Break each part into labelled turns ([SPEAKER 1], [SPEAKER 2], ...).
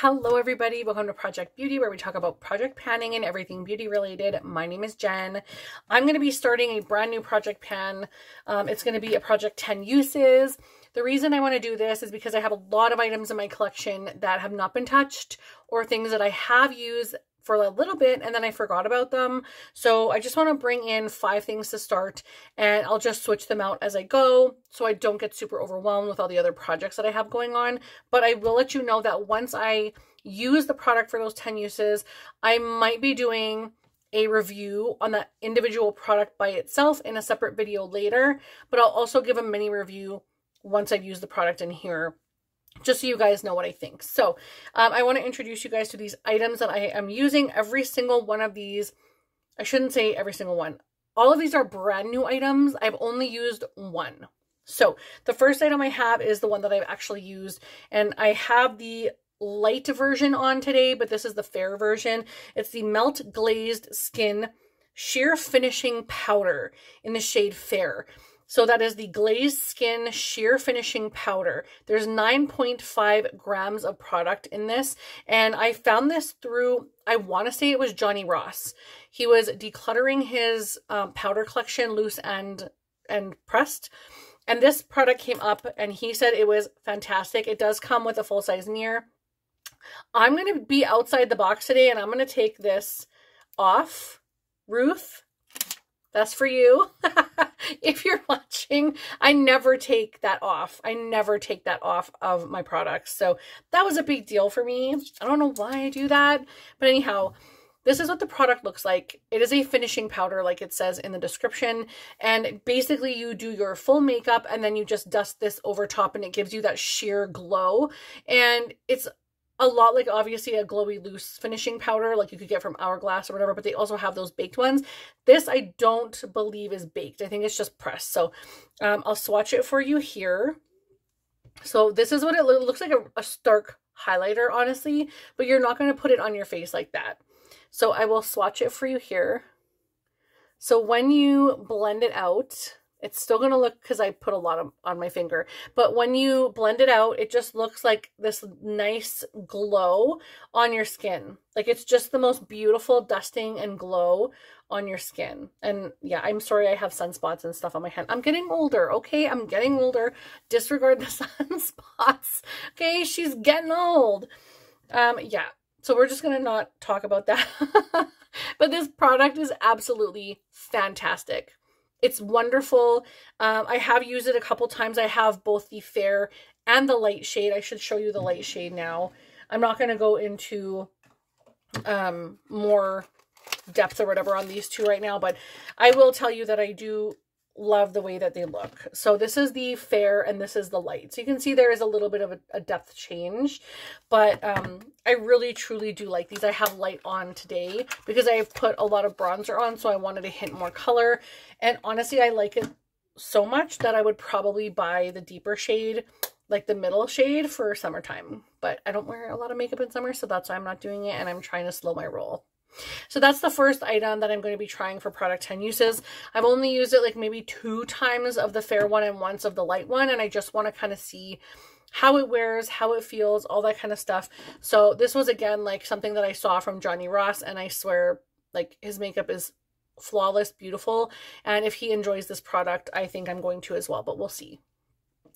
[SPEAKER 1] Hello everybody, welcome to Project Beauty where we talk about project panning and everything beauty related. My name is Jen. I'm going to be starting a brand new project pan. Um, it's going to be a project 10 uses. The reason I want to do this is because I have a lot of items in my collection that have not been touched or things that I have used for a little bit and then I forgot about them. So I just want to bring in five things to start and I'll just switch them out as I go so I don't get super overwhelmed with all the other projects that I have going on. But I will let you know that once I use the product for those 10 uses, I might be doing a review on that individual product by itself in a separate video later, but I'll also give a mini review once I've used the product in here just so you guys know what I think. So um, I want to introduce you guys to these items that I am using. Every single one of these, I shouldn't say every single one. All of these are brand new items. I've only used one. So the first item I have is the one that I've actually used. And I have the light version on today, but this is the fair version. It's the Melt Glazed Skin Sheer Finishing Powder in the shade Fair. So that is the Glazed Skin Sheer Finishing Powder. There's 9.5 grams of product in this. And I found this through, I want to say it was Johnny Ross. He was decluttering his um, powder collection loose and, and pressed. And this product came up and he said it was fantastic. It does come with a full-size mirror. I'm going to be outside the box today and I'm going to take this off. Ruth, that's for you. if you're watching, I never take that off. I never take that off of my products. So that was a big deal for me. I don't know why I do that. But anyhow, this is what the product looks like. It is a finishing powder like it says in the description. And basically you do your full makeup and then you just dust this over top and it gives you that sheer glow. And it's a lot like obviously a glowy loose finishing powder like you could get from Hourglass or whatever, but they also have those baked ones. This I don't believe is baked. I think it's just pressed. So um, I'll swatch it for you here. So this is what it, it looks like a, a stark highlighter, honestly, but you're not going to put it on your face like that. So I will swatch it for you here. So when you blend it out, it's still going to look, because I put a lot of, on my finger, but when you blend it out, it just looks like this nice glow on your skin. Like it's just the most beautiful dusting and glow on your skin. And yeah, I'm sorry I have sunspots and stuff on my hand. I'm getting older, okay? I'm getting older. Disregard the sunspots, okay? She's getting old. Um, yeah, so we're just going to not talk about that. but this product is absolutely fantastic. It's wonderful. Um, I have used it a couple times. I have both the fair and the light shade. I should show you the light shade now. I'm not going to go into um, more depth or whatever on these two right now, but I will tell you that I do love the way that they look. So this is the fair and this is the light. So you can see there is a little bit of a, a depth change, but um, I really truly do like these. I have light on today because I've put a lot of bronzer on, so I wanted to hint more color. And honestly, I like it so much that I would probably buy the deeper shade, like the middle shade for summertime. But I don't wear a lot of makeup in summer, so that's why I'm not doing it, and I'm trying to slow my roll. So that's the first item that I'm going to be trying for product 10 uses. I've only used it like maybe two times of the fair one and once of the light one. And I just want to kind of see how it wears, how it feels, all that kind of stuff. So this was again like something that I saw from Johnny Ross and I swear like his makeup is flawless, beautiful. And if he enjoys this product, I think I'm going to as well, but we'll see.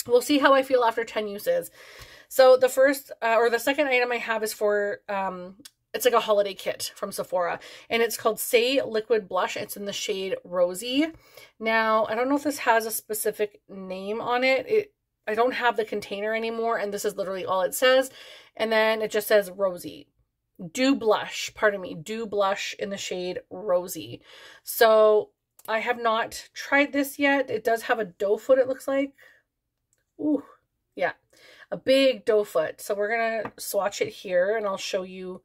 [SPEAKER 1] We'll see how I feel after 10 uses. So the first uh, or the second item I have is for um, it's like a holiday kit from Sephora and it's called Saie Liquid Blush. It's in the shade Rosy. Now, I don't know if this has a specific name on it. It I don't have the container anymore and this is literally all it says. And then it just says Rosy. Dew blush, pardon me, dew blush in the shade Rosy. So I have not tried this yet. It does have a doe foot, it looks like. Ooh, yeah, a big doe foot. So we're going to swatch it here and I'll show you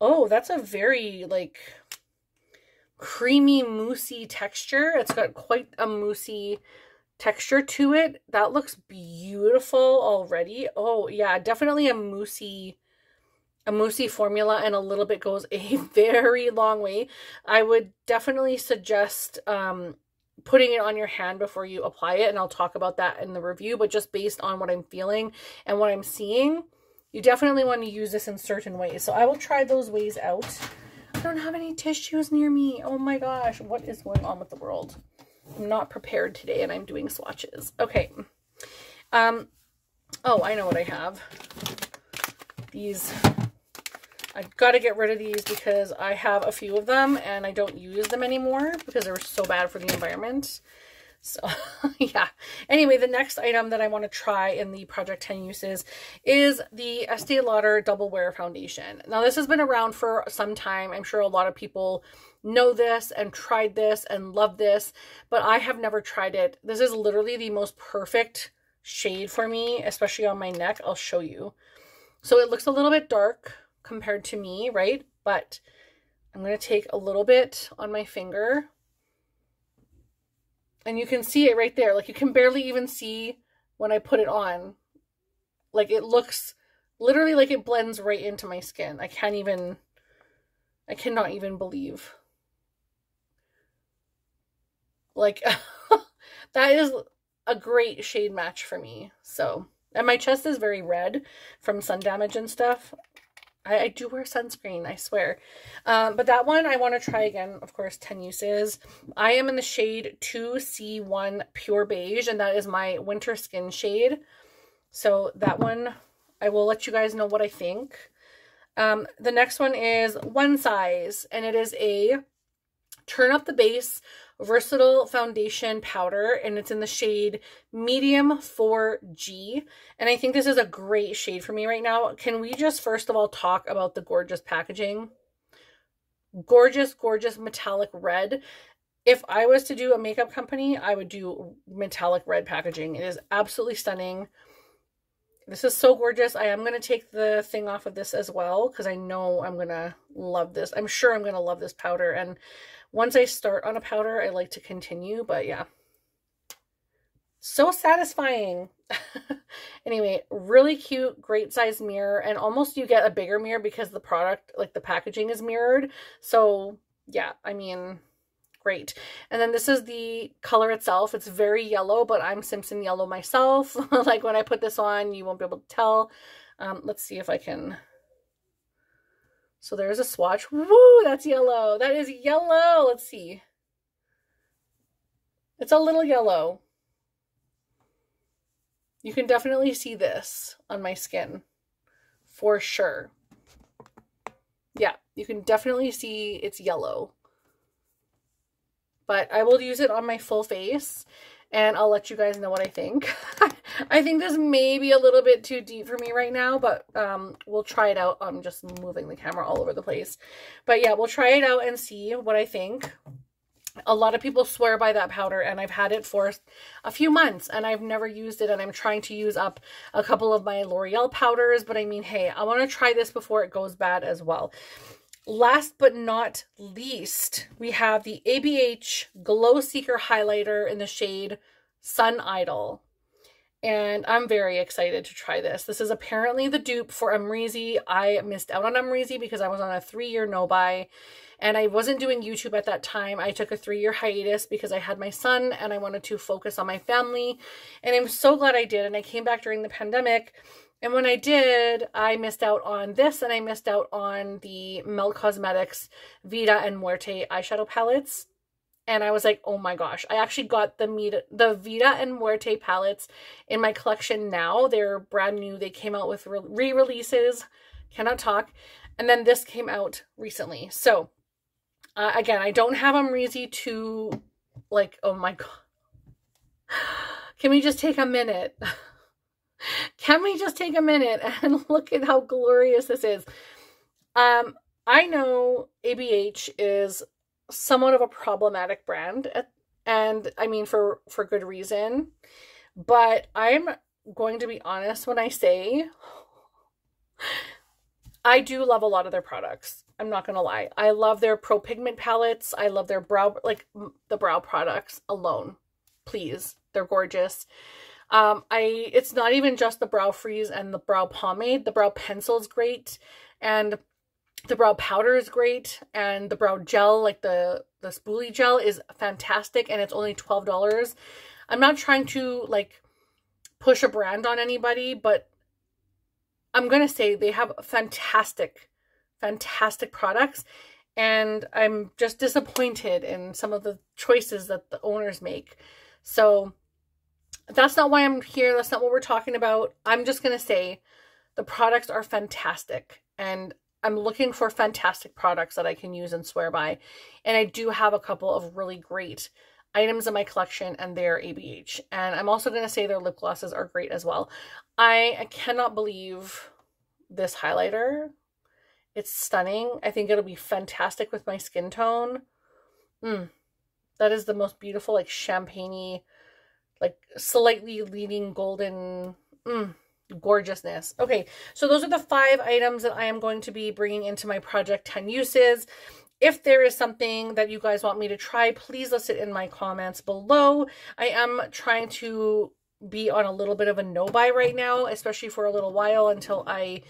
[SPEAKER 1] Oh, that's a very, like, creamy, moussey texture. It's got quite a moussey texture to it. That looks beautiful already. Oh, yeah, definitely a moussey a moussey formula and a little bit goes a very long way. I would definitely suggest um, putting it on your hand before you apply it, and I'll talk about that in the review, but just based on what I'm feeling and what I'm seeing, You definitely want to use this in certain ways. So I will try those ways out. I don't have any tissues near me. Oh my gosh, what is going on with the world? I'm not prepared today and I'm doing swatches. Okay. Um, oh, I know what I have. These, I've got to get rid of these because I have a few of them and I don't use them anymore because they're so bad for the environment. So yeah. Anyway, the next item that I want to try in the Project 10 uses is the Estee Lauder Double Wear Foundation. Now this has been around for some time. I'm sure a lot of people know this and tried this and love this, but I have never tried it. This is literally the most perfect shade for me, especially on my neck. I'll show you. So it looks a little bit dark compared to me, right? But I'm going to take a little bit on my finger and you can see it right there. Like you can barely even see when I put it on. Like it looks literally like it blends right into my skin. I can't even, I cannot even believe. Like that is a great shade match for me. So, and my chest is very red from sun damage and stuff. I, I do wear sunscreen, I swear. Um, but that one I want to try again. Of course, 10 uses. I am in the shade 2C1 Pure Beige, and that is my winter skin shade. So that one, I will let you guys know what I think. Um, the next one is One Size, and it is a Turn Up the Base versatile foundation powder and it's in the shade medium 4G and I think this is a great shade for me right now. Can we just first of all talk about the gorgeous packaging? Gorgeous, gorgeous metallic red. If I was to do a makeup company, I would do metallic red packaging. It is absolutely stunning. This is so gorgeous. I am going to take the thing off of this as well because I know I'm going to love this. I'm sure I'm going to love this powder and once I start on a powder, I like to continue, but yeah. So satisfying. anyway, really cute, great size mirror, and almost you get a bigger mirror because the product, like the packaging is mirrored. So yeah, I mean, great. And then this is the color itself. It's very yellow, but I'm Simpson yellow myself. like when I put this on, you won't be able to tell. Um, let's see if I can so there's a swatch. Woo, that's yellow. That is yellow. Let's see. It's a little yellow. You can definitely see this on my skin for sure. Yeah, you can definitely see it's yellow. But I will use it on my full face and I'll let you guys know what I think. I think this may be a little bit too deep for me right now, but um, we'll try it out. I'm just moving the camera all over the place. But yeah, we'll try it out and see what I think. A lot of people swear by that powder and I've had it for a few months and I've never used it and I'm trying to use up a couple of my L'Oreal powders. But I mean, hey, I want to try this before it goes bad as well. Last but not least, we have the ABH Glow Seeker Highlighter in the shade Sun Idol. And I'm very excited to try this. This is apparently the dupe for Amrezy. I missed out on Amrezy because I was on a three-year no-buy. And I wasn't doing YouTube at that time. I took a three-year hiatus because I had my son and I wanted to focus on my family. And I'm so glad I did. And I came back during the pandemic and when I did, I missed out on this and I missed out on the Melt Cosmetics Vida and Muerte eyeshadow palettes. And I was like, oh my gosh, I actually got the Mita, the Vida and Muerte palettes in my collection now. They're brand new. They came out with re-releases. Cannot talk. And then this came out recently. So, uh, again, I don't have Amrezy to, like, oh my god. Can we just take a minute? Can we just take a minute and look at how glorious this is? Um, I know ABH is somewhat of a problematic brand, and I mean for for good reason. But I'm going to be honest when I say I do love a lot of their products. I'm not gonna lie. I love their pro pigment palettes. I love their brow, like the brow products alone. Please, they're gorgeous. Um, I it's not even just the brow freeze and the brow pomade. The brow pencil is great, and the brow powder is great, and the brow gel, like the the spoolie gel, is fantastic, and it's only twelve dollars. I'm not trying to like push a brand on anybody, but I'm to say they have fantastic, fantastic products. And I'm just disappointed in some of the choices that the owners make. So that's not why I'm here. That's not what we're talking about. I'm just to say the products are fantastic. And I'm looking for fantastic products that I can use and swear by. And I do have a couple of really great items in my collection and they're ABH. And I'm also going to say their lip glosses are great as well. I, cannot believe this highlighter. It's stunning. I think it'll be fantastic with my skin tone. Mm, that is the most beautiful, like champagne like slightly leaning golden mm, gorgeousness. Okay, so those are the five items that I am going to be bringing into my Project 10 uses. If there is something that you guys want me to try, please list it in my comments below. I am trying to be on a little bit of a no-buy right now, especially for a little while until I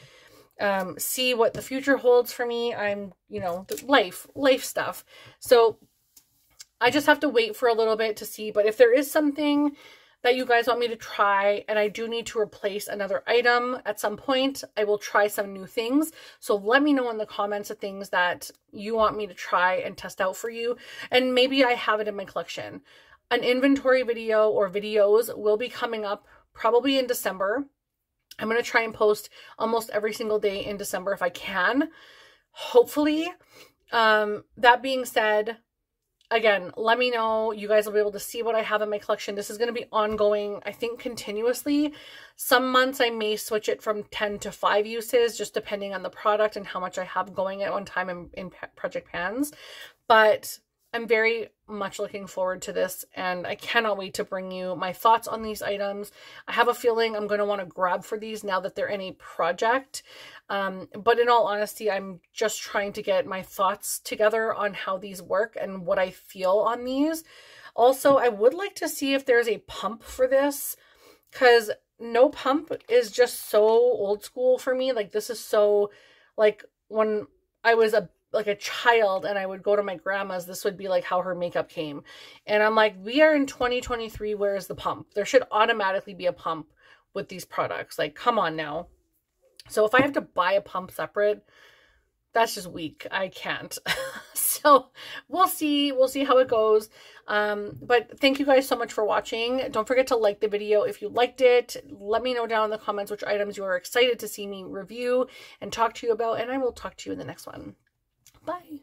[SPEAKER 1] um, see what the future holds for me. I'm, you know, life, life stuff. So I just have to wait for a little bit to see. But if there is something that you guys want me to try and I do need to replace another item at some point, I will try some new things. So let me know in the comments of things that you want me to try and test out for you. And maybe I have it in my collection. An inventory video or videos will be coming up probably in December. I'm going to try and post almost every single day in December if I can. Hopefully. Um, that being said, again, let me know. You guys will be able to see what I have in my collection. This is going to be ongoing, I think, continuously. Some months I may switch it from 10 to 5 uses, just depending on the product and how much I have going at one time in, in Project Pans. But I'm very much looking forward to this and I cannot wait to bring you my thoughts on these items. I have a feeling I'm going to want to grab for these now that they're in a project. Um, but in all honesty, I'm just trying to get my thoughts together on how these work and what I feel on these. Also, I would like to see if there's a pump for this because no pump is just so old school for me. Like this is so like when I was a like a child and I would go to my grandma's, this would be like how her makeup came. And I'm like, we are in 2023. Where is the pump? There should automatically be a pump with these products. Like, come on now. So if I have to buy a pump separate, that's just weak. I can't. so we'll see. We'll see how it goes. Um, but thank you guys so much for watching. Don't forget to like the video if you liked it. Let me know down in the comments which items you are excited to see me review and talk to you about. And I will talk to you in the next one. Bye.